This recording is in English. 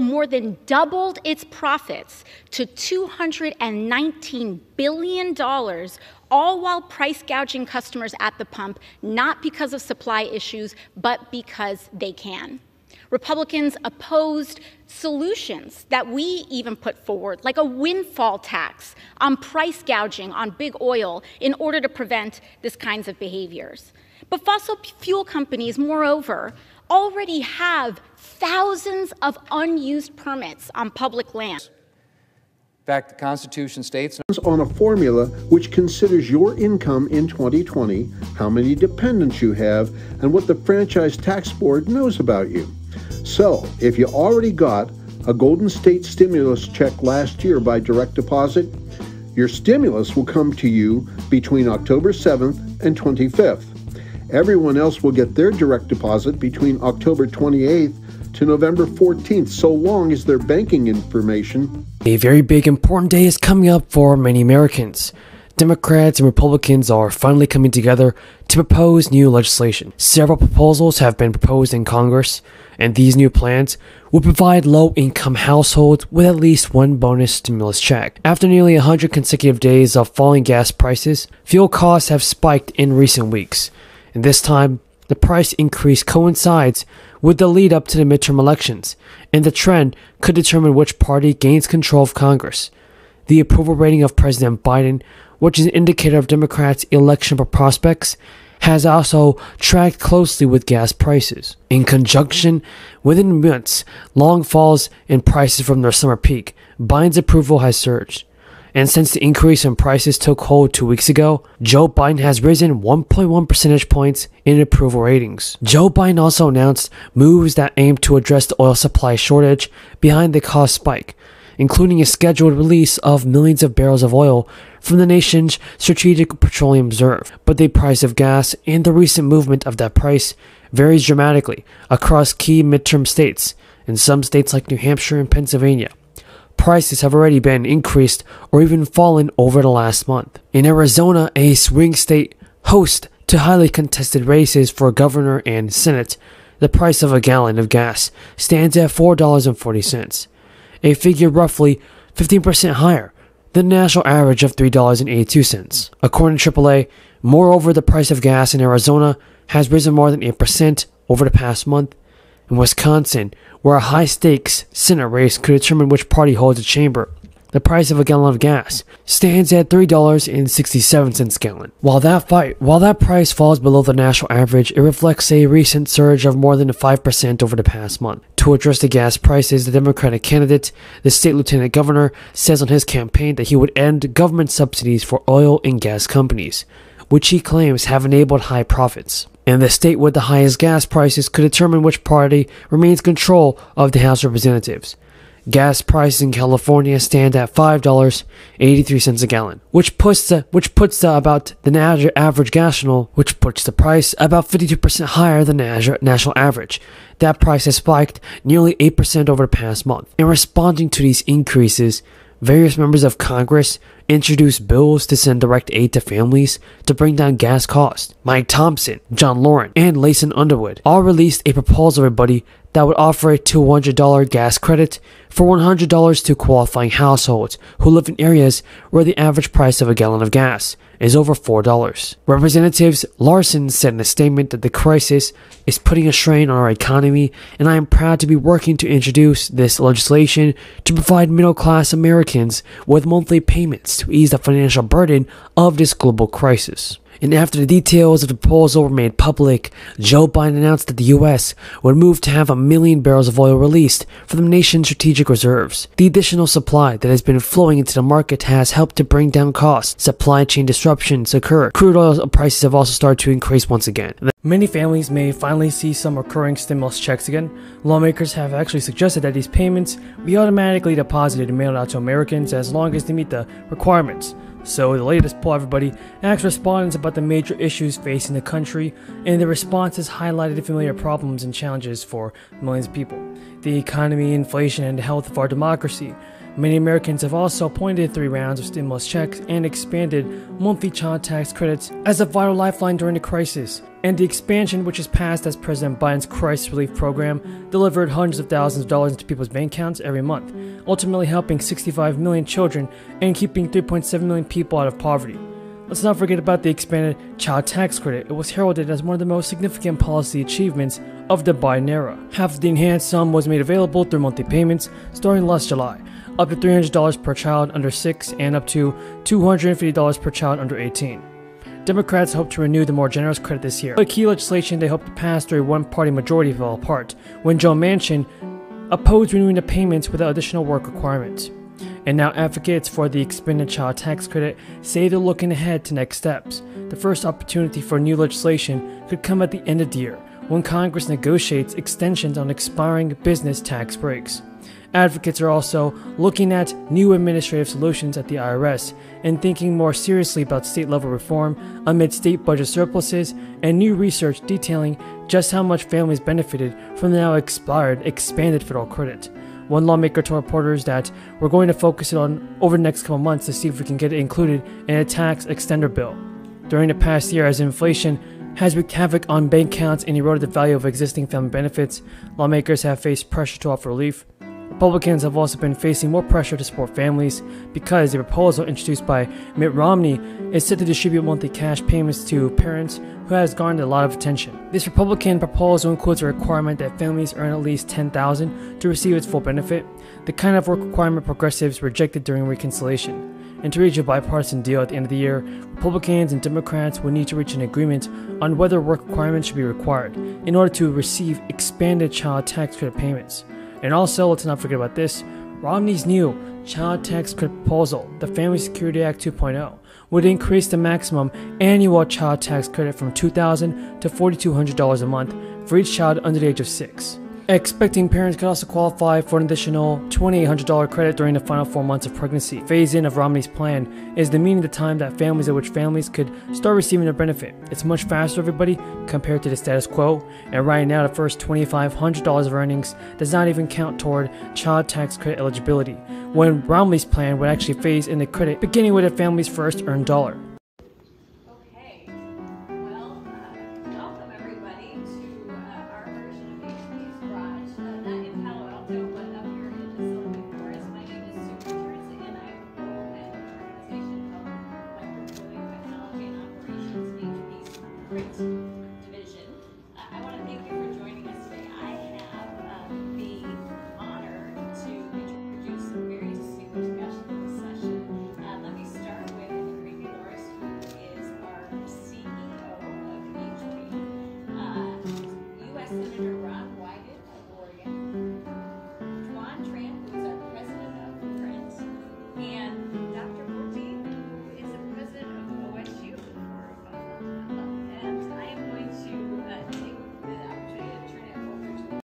more than doubled its profits to $219 billion, all while price gouging customers at the pump, not because of supply issues, but because they can. Republicans opposed solutions that we even put forward, like a windfall tax on price gouging on big oil in order to prevent this kinds of behaviors. But fossil fuel companies, moreover, already have thousands of unused permits on public land. In fact, the Constitution states on a formula which considers your income in 2020, how many dependents you have, and what the Franchise Tax Board knows about you. So, if you already got a Golden State stimulus check last year by direct deposit, your stimulus will come to you between October 7th and 25th. Everyone else will get their direct deposit between October 28th to November 14th, so long as their banking information. A very big important day is coming up for many Americans. Democrats and Republicans are finally coming together to propose new legislation. Several proposals have been proposed in Congress, and these new plans will provide low income households with at least one bonus stimulus check. After nearly 100 consecutive days of falling gas prices, fuel costs have spiked in recent weeks, and this time, the price increase coincides with the lead up to the midterm elections, and the trend could determine which party gains control of Congress. The approval rating of President Biden, which is an indicator of Democrats' election prospects, has also tracked closely with gas prices. In conjunction within months, long falls in prices from their summer peak, Biden's approval has surged. And since the increase in prices took hold two weeks ago, Joe Biden has risen 1.1 percentage points in approval ratings. Joe Biden also announced moves that aim to address the oil supply shortage behind the cost spike, including a scheduled release of millions of barrels of oil from the nation's strategic petroleum reserve. But the price of gas and the recent movement of that price varies dramatically across key midterm states, in some states like New Hampshire and Pennsylvania prices have already been increased or even fallen over the last month. In Arizona, a swing state host to highly contested races for governor and senate, the price of a gallon of gas stands at $4.40, a figure roughly 15% higher than the national average of $3.82. According to AAA, moreover, the price of gas in Arizona has risen more than 8% over the past month. In Wisconsin, where a high stakes Senate race could determine which party holds the chamber. The price of a gallon of gas stands at $3.67 a gallon. While that fight, while that price falls below the national average, it reflects a recent surge of more than 5% over the past month. To address the gas prices, the Democratic candidate, the state lieutenant governor, says on his campaign that he would end government subsidies for oil and gas companies, which he claims have enabled high profits and the state with the highest gas prices could determine which party remains control of the House of Representatives. Gas prices in California stand at five dollars eighty-three cents a gallon, which puts the which puts the about the average national, which puts the price about fifty-two percent higher than the national average. That price has spiked nearly eight percent over the past month. In responding to these increases, various members of Congress introduced bills to send direct aid to families to bring down gas costs. Mike Thompson, John Lauren, and Layson Underwood all released a proposal, everybody, that would offer a $200 gas credit for $100 to qualifying households who live in areas where the average price of a gallon of gas is over $4. Representatives Larson said in a statement that the crisis is putting a strain on our economy, and I am proud to be working to introduce this legislation to provide middle class Americans with monthly payments to ease the financial burden of this global crisis. And after the details of the proposal were made public, Joe Biden announced that the U.S. would move to have a million barrels of oil released from the nation's strategic reserves. The additional supply that has been flowing into the market has helped to bring down costs. Supply chain disruptions occur. Crude oil prices have also started to increase once again. Many families may finally see some recurring stimulus checks again. Lawmakers have actually suggested that these payments be automatically deposited and mailed out to Americans as long as they meet the requirements. So, the latest poll, everybody, asked respondents about the major issues facing the country, and the responses highlighted familiar problems and challenges for millions of people the economy, inflation, and the health of our democracy. Many Americans have also pointed three rounds of stimulus checks and expanded monthly child tax credits as a vital lifeline during the crisis. And the expansion, which is passed as President Biden's crisis relief program, delivered hundreds of thousands of dollars into people's bank accounts every month, ultimately helping 65 million children and keeping 3.7 million people out of poverty. Let's not forget about the expanded child tax credit. It was heralded as one of the most significant policy achievements of the Biden era. Half of the enhanced sum was made available through monthly payments starting last July, up to $300 per child under 6 and up to $250 per child under 18. Democrats hope to renew the more generous credit this year. The key legislation they hope to pass through a one-party majority fell apart when Joe Manchin opposed renewing the payments without additional work requirements. And now advocates for the expanded child tax credit say they're looking ahead to next steps. The first opportunity for new legislation could come at the end of the year when Congress negotiates extensions on expiring business tax breaks. Advocates are also looking at new administrative solutions at the IRS and thinking more seriously about state level reform amid state budget surpluses and new research detailing just how much families benefited from the now expired expanded federal credit. One lawmaker told reporters that we're going to focus it on over the next couple months to see if we can get it included in a tax extender bill. During the past year, as inflation has wreaked havoc on bank accounts and eroded the value of existing family benefits, lawmakers have faced pressure to offer relief. Republicans have also been facing more pressure to support families because a proposal introduced by Mitt Romney is set to distribute monthly cash payments to parents who has garnered a lot of attention. This Republican proposal includes a requirement that families earn at least 10000 to receive its full benefit, the kind of work requirement progressives rejected during reconciliation. And to reach a bipartisan deal at the end of the year, Republicans and Democrats will need to reach an agreement on whether work requirements should be required in order to receive expanded child tax credit payments. And also, let's not forget about this Romney's new child tax proposal, the Family Security Act 2.0, would increase the maximum annual child tax credit from 2,000 to $4,200 a month for each child under the age of 6. Expecting parents could also qualify for an additional $2,800 credit during the final four months of pregnancy. Phase in of Romney's plan is the meaning the time that families at which families could start receiving their benefit. It's much faster, everybody, compared to the status quo. And right now, the first $2,500 of earnings does not even count toward child tax credit eligibility, when Romney's plan would actually phase in the credit beginning with a family's first earned dollar.